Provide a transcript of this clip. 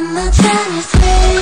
I'm a Chinese